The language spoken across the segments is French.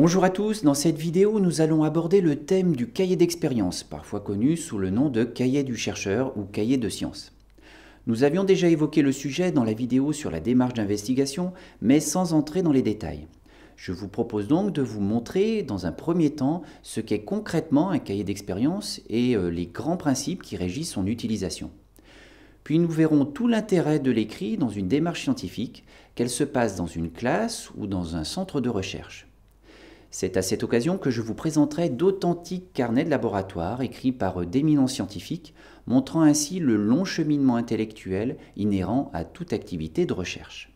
Bonjour à tous, dans cette vidéo nous allons aborder le thème du cahier d'expérience, parfois connu sous le nom de cahier du chercheur ou cahier de science. Nous avions déjà évoqué le sujet dans la vidéo sur la démarche d'investigation, mais sans entrer dans les détails. Je vous propose donc de vous montrer dans un premier temps ce qu'est concrètement un cahier d'expérience et euh, les grands principes qui régissent son utilisation. Puis nous verrons tout l'intérêt de l'écrit dans une démarche scientifique, qu'elle se passe dans une classe ou dans un centre de recherche. C'est à cette occasion que je vous présenterai d'authentiques carnets de laboratoire écrits par d'éminents scientifiques, montrant ainsi le long cheminement intellectuel inhérent à toute activité de recherche.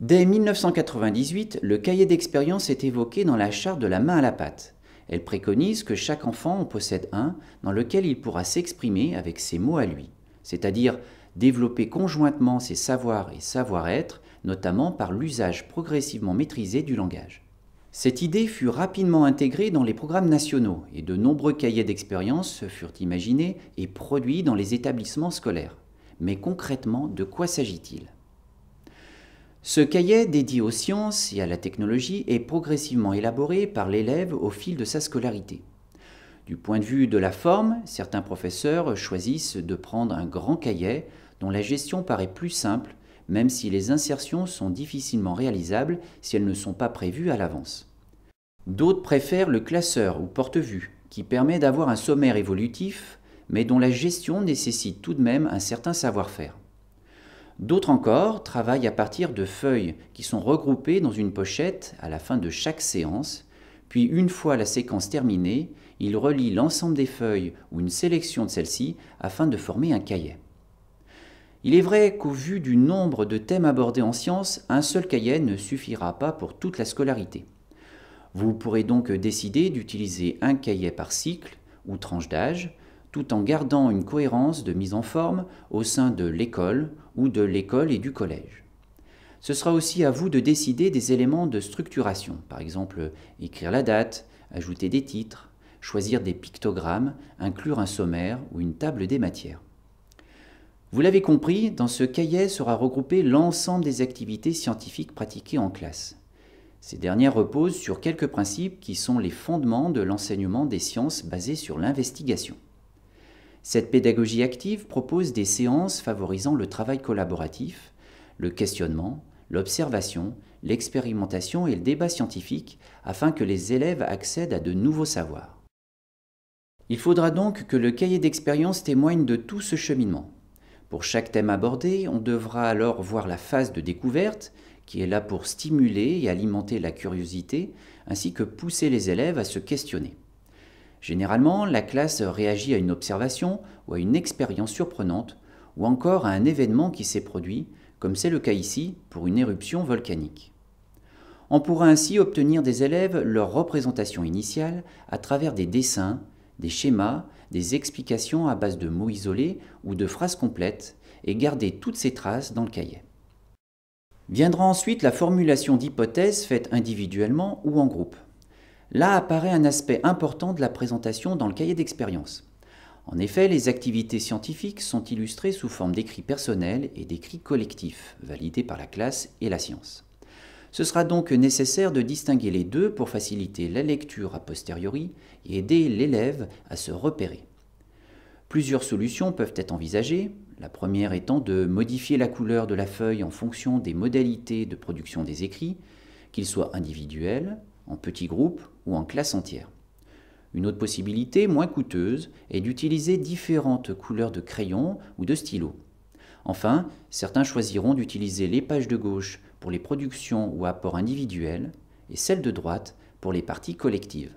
Dès 1998, le cahier d'expérience est évoqué dans la charte de la main à la pâte. Elle préconise que chaque enfant en possède un dans lequel il pourra s'exprimer avec ses mots à lui, c'est-à-dire développer conjointement ses savoirs et savoir-être notamment par l'usage progressivement maîtrisé du langage. Cette idée fut rapidement intégrée dans les programmes nationaux et de nombreux cahiers d'expérience furent imaginés et produits dans les établissements scolaires. Mais concrètement, de quoi s'agit-il? Ce cahier dédié aux sciences et à la technologie est progressivement élaboré par l'élève au fil de sa scolarité. Du point de vue de la forme, certains professeurs choisissent de prendre un grand cahier dont la gestion paraît plus simple même si les insertions sont difficilement réalisables si elles ne sont pas prévues à l'avance. D'autres préfèrent le classeur ou porte-vue, qui permet d'avoir un sommaire évolutif, mais dont la gestion nécessite tout de même un certain savoir-faire. D'autres encore travaillent à partir de feuilles qui sont regroupées dans une pochette à la fin de chaque séance, puis une fois la séquence terminée, ils relient l'ensemble des feuilles ou une sélection de celles-ci afin de former un cahier. Il est vrai qu'au vu du nombre de thèmes abordés en sciences, un seul cahier ne suffira pas pour toute la scolarité. Vous pourrez donc décider d'utiliser un cahier par cycle ou tranche d'âge, tout en gardant une cohérence de mise en forme au sein de l'école ou de l'école et du collège. Ce sera aussi à vous de décider des éléments de structuration, par exemple écrire la date, ajouter des titres, choisir des pictogrammes, inclure un sommaire ou une table des matières. Vous l'avez compris, dans ce cahier sera regroupé l'ensemble des activités scientifiques pratiquées en classe. Ces dernières reposent sur quelques principes qui sont les fondements de l'enseignement des sciences basées sur l'investigation. Cette pédagogie active propose des séances favorisant le travail collaboratif, le questionnement, l'observation, l'expérimentation et le débat scientifique afin que les élèves accèdent à de nouveaux savoirs. Il faudra donc que le cahier d'expérience témoigne de tout ce cheminement. Pour chaque thème abordé, on devra alors voir la phase de découverte, qui est là pour stimuler et alimenter la curiosité, ainsi que pousser les élèves à se questionner. Généralement, la classe réagit à une observation ou à une expérience surprenante, ou encore à un événement qui s'est produit, comme c'est le cas ici pour une éruption volcanique. On pourra ainsi obtenir des élèves leur représentation initiale à travers des dessins, des schémas, des explications à base de mots isolés ou de phrases complètes et garder toutes ces traces dans le cahier. Viendra ensuite la formulation d'hypothèses faites individuellement ou en groupe. Là apparaît un aspect important de la présentation dans le cahier d'expérience. En effet, les activités scientifiques sont illustrées sous forme d'écrits personnels et d'écrits collectifs, validés par la classe et la science. Ce sera donc nécessaire de distinguer les deux pour faciliter la lecture a posteriori et aider l'élève à se repérer. Plusieurs solutions peuvent être envisagées, la première étant de modifier la couleur de la feuille en fonction des modalités de production des écrits, qu'ils soient individuels, en petits groupes ou en classe entière. Une autre possibilité, moins coûteuse, est d'utiliser différentes couleurs de crayon ou de stylo. Enfin, certains choisiront d'utiliser les pages de gauche pour les productions ou apports individuels et celles de droite pour les parties collectives.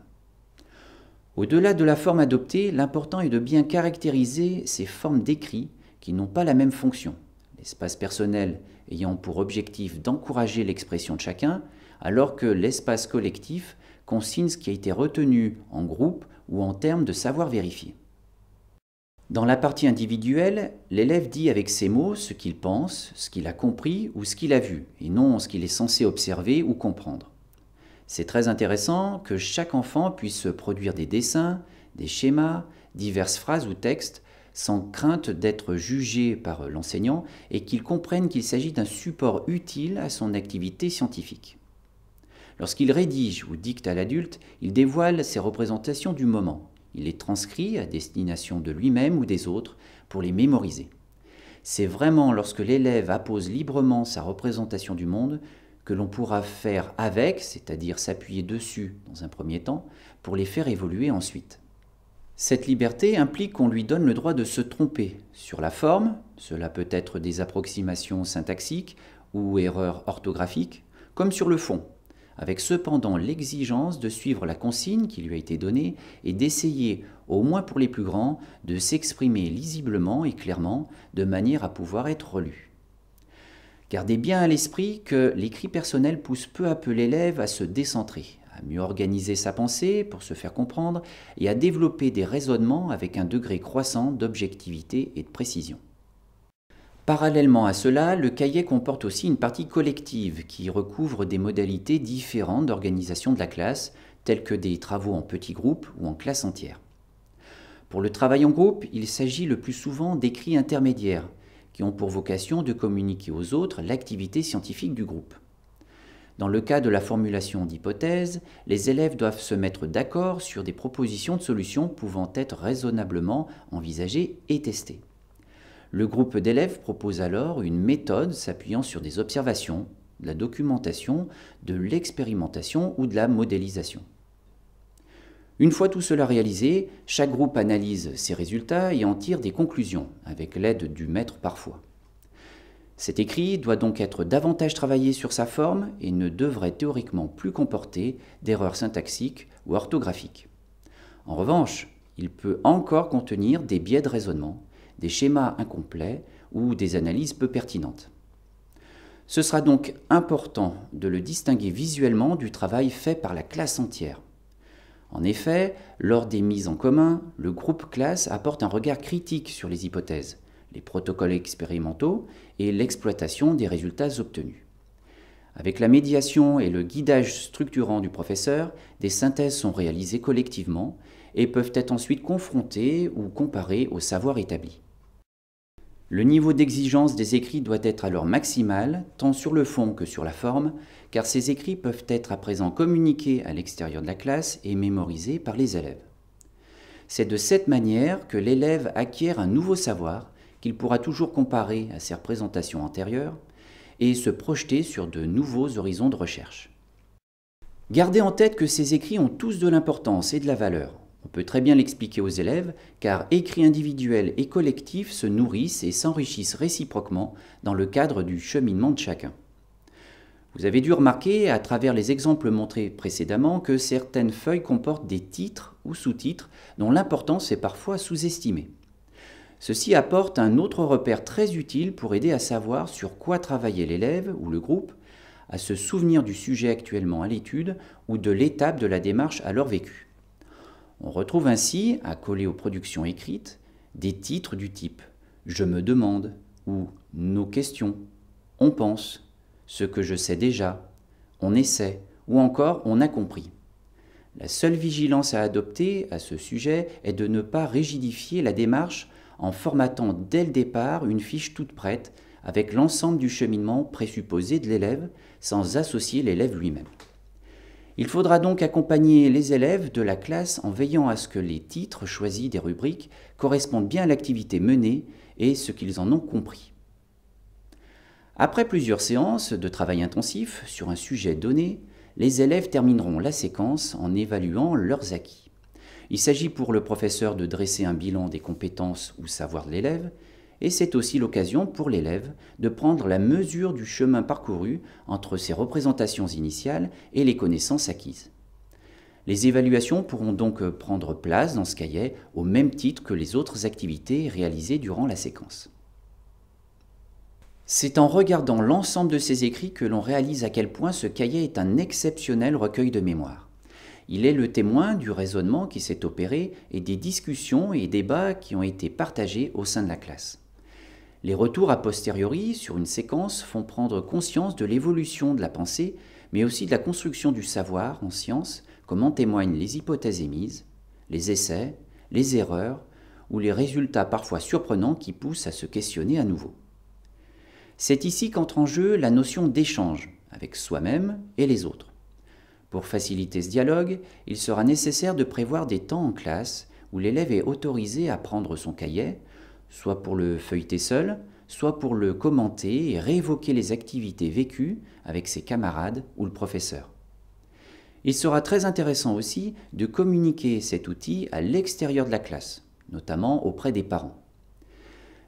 Au-delà de la forme adoptée, l'important est de bien caractériser ces formes d'écrit qui n'ont pas la même fonction. L'espace personnel ayant pour objectif d'encourager l'expression de chacun, alors que l'espace collectif consigne ce qui a été retenu en groupe ou en termes de savoir vérifié. Dans la partie individuelle, l'élève dit avec ses mots ce qu'il pense, ce qu'il a compris ou ce qu'il a vu, et non ce qu'il est censé observer ou comprendre. C'est très intéressant que chaque enfant puisse produire des dessins, des schémas, diverses phrases ou textes, sans crainte d'être jugé par l'enseignant et qu'il comprenne qu'il s'agit d'un support utile à son activité scientifique. Lorsqu'il rédige ou dicte à l'adulte, il dévoile ses représentations du moment. Il les transcrit à destination de lui-même ou des autres pour les mémoriser. C'est vraiment lorsque l'élève appose librement sa représentation du monde que l'on pourra faire avec, c'est-à-dire s'appuyer dessus dans un premier temps, pour les faire évoluer ensuite. Cette liberté implique qu'on lui donne le droit de se tromper sur la forme, cela peut être des approximations syntaxiques ou erreurs orthographiques, comme sur le fond, avec cependant l'exigence de suivre la consigne qui lui a été donnée et d'essayer, au moins pour les plus grands, de s'exprimer lisiblement et clairement de manière à pouvoir être relu. Gardez bien à l'esprit que l'écrit personnel pousse peu à peu l'élève à se décentrer, à mieux organiser sa pensée pour se faire comprendre et à développer des raisonnements avec un degré croissant d'objectivité et de précision. Parallèlement à cela, le cahier comporte aussi une partie collective qui recouvre des modalités différentes d'organisation de la classe, telles que des travaux en petits groupes ou en classe entière. Pour le travail en groupe, il s'agit le plus souvent d'écrits intermédiaires, qui ont pour vocation de communiquer aux autres l'activité scientifique du groupe. Dans le cas de la formulation d'hypothèses, les élèves doivent se mettre d'accord sur des propositions de solutions pouvant être raisonnablement envisagées et testées. Le groupe d'élèves propose alors une méthode s'appuyant sur des observations, de la documentation, de l'expérimentation ou de la modélisation. Une fois tout cela réalisé, chaque groupe analyse ses résultats et en tire des conclusions, avec l'aide du maître parfois. Cet écrit doit donc être davantage travaillé sur sa forme et ne devrait théoriquement plus comporter d'erreurs syntaxiques ou orthographiques. En revanche, il peut encore contenir des biais de raisonnement, des schémas incomplets ou des analyses peu pertinentes. Ce sera donc important de le distinguer visuellement du travail fait par la classe entière. En effet, lors des mises en commun, le groupe classe apporte un regard critique sur les hypothèses, les protocoles expérimentaux et l'exploitation des résultats obtenus. Avec la médiation et le guidage structurant du professeur, des synthèses sont réalisées collectivement et peuvent être ensuite confrontées ou comparées au savoir établi. Le niveau d'exigence des écrits doit être alors maximal, tant sur le fond que sur la forme, car ces écrits peuvent être à présent communiqués à l'extérieur de la classe et mémorisés par les élèves. C'est de cette manière que l'élève acquiert un nouveau savoir qu'il pourra toujours comparer à ses représentations antérieures et se projeter sur de nouveaux horizons de recherche. Gardez en tête que ces écrits ont tous de l'importance et de la valeur. On peut très bien l'expliquer aux élèves, car écrits individuels et collectifs se nourrissent et s'enrichissent réciproquement dans le cadre du cheminement de chacun. Vous avez dû remarquer, à travers les exemples montrés précédemment, que certaines feuilles comportent des titres ou sous-titres dont l'importance est parfois sous-estimée. Ceci apporte un autre repère très utile pour aider à savoir sur quoi travailler l'élève ou le groupe, à se souvenir du sujet actuellement à l'étude ou de l'étape de la démarche alors vécue. On retrouve ainsi, à aux productions écrites, des titres du type Je me demande ou Nos questions, On pense, Ce que je sais déjà, On essaie ou encore On a compris. La seule vigilance à adopter à ce sujet est de ne pas rigidifier la démarche en formatant dès le départ une fiche toute prête avec l'ensemble du cheminement présupposé de l'élève sans associer l'élève lui-même. Il faudra donc accompagner les élèves de la classe en veillant à ce que les titres choisis des rubriques correspondent bien à l'activité menée et ce qu'ils en ont compris. Après plusieurs séances de travail intensif sur un sujet donné, les élèves termineront la séquence en évaluant leurs acquis. Il s'agit pour le professeur de dresser un bilan des compétences ou savoirs de l'élève et c'est aussi l'occasion pour l'élève de prendre la mesure du chemin parcouru entre ses représentations initiales et les connaissances acquises. Les évaluations pourront donc prendre place dans ce cahier au même titre que les autres activités réalisées durant la séquence. C'est en regardant l'ensemble de ces écrits que l'on réalise à quel point ce cahier est un exceptionnel recueil de mémoire. Il est le témoin du raisonnement qui s'est opéré et des discussions et débats qui ont été partagés au sein de la classe. Les retours a posteriori sur une séquence font prendre conscience de l'évolution de la pensée, mais aussi de la construction du savoir en science, comme en témoignent les hypothèses émises, les essais, les erreurs ou les résultats parfois surprenants qui poussent à se questionner à nouveau. C'est ici qu'entre en jeu la notion d'échange avec soi-même et les autres. Pour faciliter ce dialogue, il sera nécessaire de prévoir des temps en classe où l'élève est autorisé à prendre son cahier, soit pour le feuilleter seul, soit pour le commenter et réévoquer les activités vécues avec ses camarades ou le professeur. Il sera très intéressant aussi de communiquer cet outil à l'extérieur de la classe, notamment auprès des parents.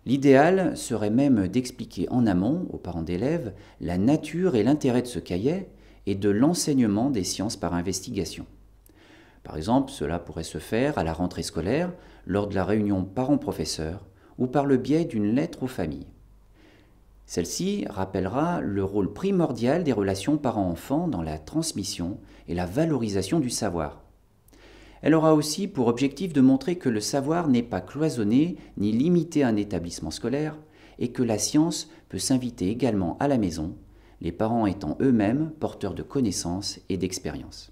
L'idéal serait même d'expliquer en amont aux parents d'élèves la nature et l'intérêt de ce cahier et de l'enseignement des sciences par investigation. Par exemple, cela pourrait se faire à la rentrée scolaire, lors de la réunion parents-professeurs, ou par le biais d'une lettre aux familles. Celle-ci rappellera le rôle primordial des relations parents-enfants dans la transmission et la valorisation du savoir. Elle aura aussi pour objectif de montrer que le savoir n'est pas cloisonné ni limité à un établissement scolaire et que la science peut s'inviter également à la maison, les parents étant eux-mêmes porteurs de connaissances et d'expériences.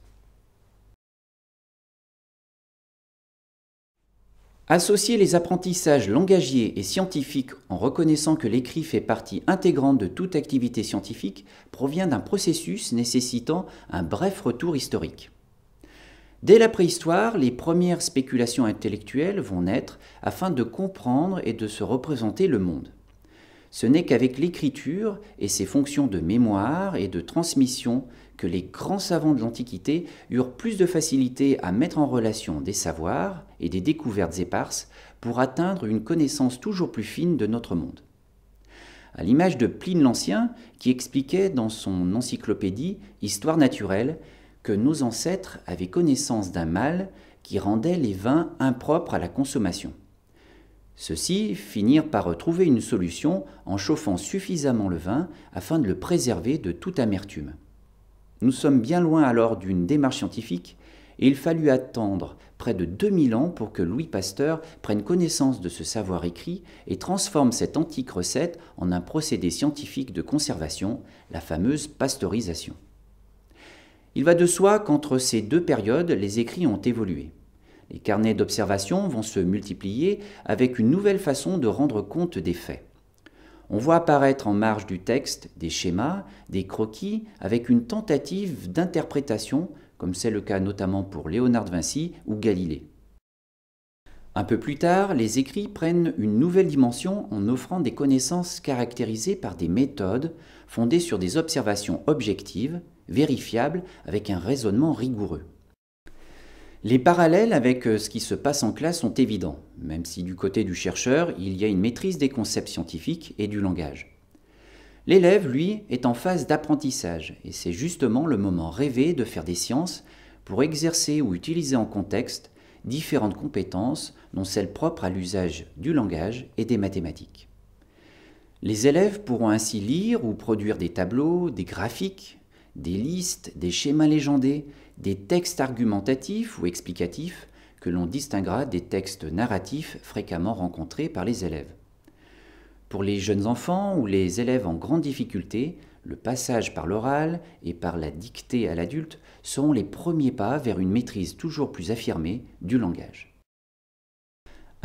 Associer les apprentissages langagiers et scientifiques en reconnaissant que l'écrit fait partie intégrante de toute activité scientifique provient d'un processus nécessitant un bref retour historique. Dès la préhistoire, les premières spéculations intellectuelles vont naître afin de comprendre et de se représenter le monde. Ce n'est qu'avec l'écriture et ses fonctions de mémoire et de transmission que les grands savants de l'Antiquité eurent plus de facilité à mettre en relation des savoirs et des découvertes éparses pour atteindre une connaissance toujours plus fine de notre monde. À l'image de Pline l'Ancien, qui expliquait dans son encyclopédie Histoire naturelle que nos ancêtres avaient connaissance d'un mal qui rendait les vins impropres à la consommation. Ceux-ci finirent par trouver une solution en chauffant suffisamment le vin afin de le préserver de toute amertume. Nous sommes bien loin alors d'une démarche scientifique et il fallut attendre près de 2000 ans pour que Louis Pasteur prenne connaissance de ce savoir écrit et transforme cette antique recette en un procédé scientifique de conservation, la fameuse pasteurisation. Il va de soi qu'entre ces deux périodes, les écrits ont évolué. Les carnets d'observation vont se multiplier avec une nouvelle façon de rendre compte des faits. On voit apparaître en marge du texte des schémas, des croquis, avec une tentative d'interprétation, comme c'est le cas notamment pour Léonard de Vinci ou Galilée. Un peu plus tard, les écrits prennent une nouvelle dimension en offrant des connaissances caractérisées par des méthodes fondées sur des observations objectives, vérifiables, avec un raisonnement rigoureux. Les parallèles avec euh, ce qui se passe en classe sont évidents, même si du côté du chercheur, il y a une maîtrise des concepts scientifiques et du langage. L'élève, lui, est en phase d'apprentissage, et c'est justement le moment rêvé de faire des sciences pour exercer ou utiliser en contexte différentes compétences, dont celles propres à l'usage du langage et des mathématiques. Les élèves pourront ainsi lire ou produire des tableaux, des graphiques, des listes, des schémas légendés, des textes argumentatifs ou explicatifs que l'on distinguera des textes narratifs fréquemment rencontrés par les élèves. Pour les jeunes enfants ou les élèves en grande difficulté, le passage par l'oral et par la dictée à l'adulte seront les premiers pas vers une maîtrise toujours plus affirmée du langage.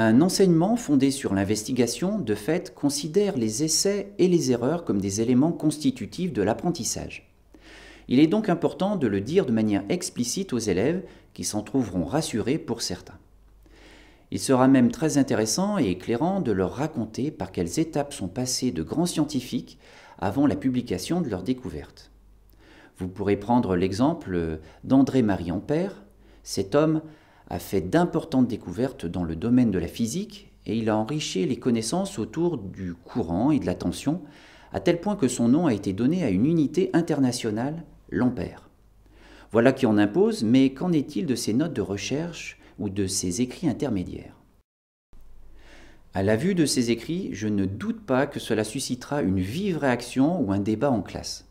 Un enseignement fondé sur l'investigation, de fait, considère les essais et les erreurs comme des éléments constitutifs de l'apprentissage. Il est donc important de le dire de manière explicite aux élèves qui s'en trouveront rassurés pour certains. Il sera même très intéressant et éclairant de leur raconter par quelles étapes sont passés de grands scientifiques avant la publication de leurs découvertes. Vous pourrez prendre l'exemple d'André-Marie Ampère. Cet homme a fait d'importantes découvertes dans le domaine de la physique et il a enrichi les connaissances autour du courant et de la tension, à tel point que son nom a été donné à une unité internationale l'ampère. Voilà qui en impose, mais qu'en est-il de ses notes de recherche ou de ses écrits intermédiaires? À la vue de ces écrits, je ne doute pas que cela suscitera une vive réaction ou un débat en classe.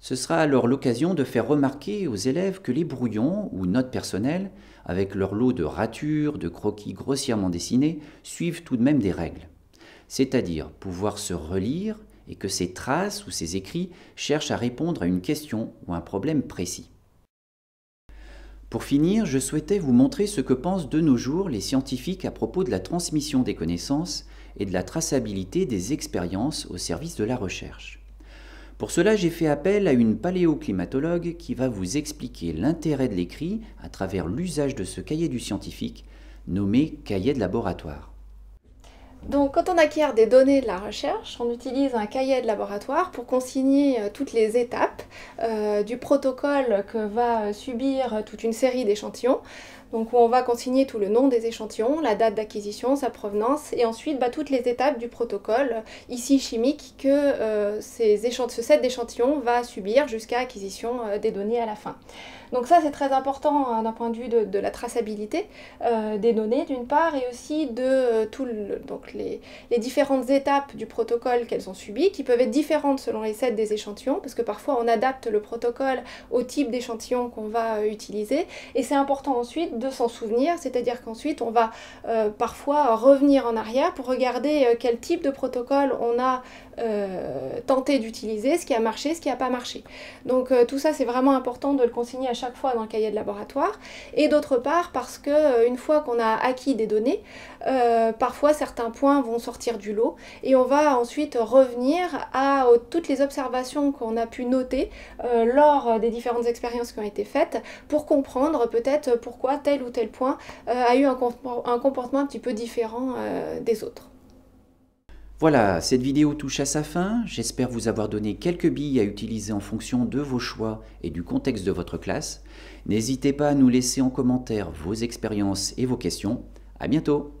Ce sera alors l'occasion de faire remarquer aux élèves que les brouillons ou notes personnelles, avec leur lot de ratures, de croquis grossièrement dessinés, suivent tout de même des règles. C'est-à-dire pouvoir se relire et que ces traces ou ces écrits cherchent à répondre à une question ou un problème précis. Pour finir, je souhaitais vous montrer ce que pensent de nos jours les scientifiques à propos de la transmission des connaissances et de la traçabilité des expériences au service de la recherche. Pour cela, j'ai fait appel à une paléoclimatologue qui va vous expliquer l'intérêt de l'écrit à travers l'usage de ce cahier du scientifique, nommé cahier de laboratoire. Donc quand on acquiert des données de la recherche, on utilise un cahier de laboratoire pour consigner euh, toutes les étapes euh, du protocole que va subir toute une série d'échantillons. Donc on va consigner tout le nom des échantillons, la date d'acquisition, sa provenance et ensuite bah, toutes les étapes du protocole, ici chimique, que euh, ce set d'échantillons va subir jusqu'à acquisition des données à la fin. Donc ça c'est très important hein, d'un point de vue de, la traçabilité des données d'une part et aussi de tout le, donc les, différentes étapes du protocole qu'elles ont subies, qui peuvent être différentes selon les sets des échantillons, parce que parfois on adapte le protocole au type d'échantillon qu'on va euh, utiliser. Et c'est important ensuite s'en souvenir, c'est-à-dire qu'ensuite on va euh, parfois revenir en arrière pour regarder euh, quel type de protocole on a tenté d'utiliser, ce qui a marché, ce qui n'a pas marché. Donc tout ça c'est vraiment important de le consigner à chaque fois dans le cahier de laboratoire. Et d'autre part parce que une fois qu'on a acquis des données, parfois certains points vont sortir du lot et on va ensuite revenir à toutes les observations qu'on a pu noter euh, lors des différentes expériences qui ont été faites pour comprendre peut-être pourquoi tel ou tel point euh, a eu un, comportement un petit peu différent euh, des autres. Voilà, cette vidéo touche à sa fin. J'espère vous avoir donné quelques billes à utiliser en fonction de vos choix et du contexte de votre classe. N'hésitez pas à nous laisser en commentaire vos expériences et vos questions. À bientôt